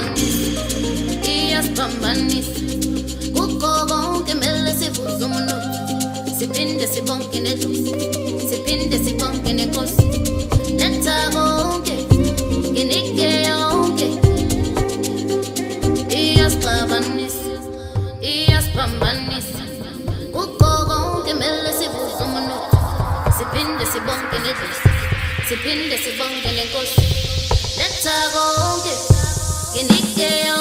iyasiphambanisa iyasiphambanisa kukho konke mele sivuze umnotho siphinde sibonke nedlozi siphinde sibonke nenkosi letha konke nginike yonke iyasixabanisa iyasiphambanisa kukho konke mele sivuze umnotho siphinde sibonke nedlozi siphinde sibonke nenkosi letha konke nginike yonke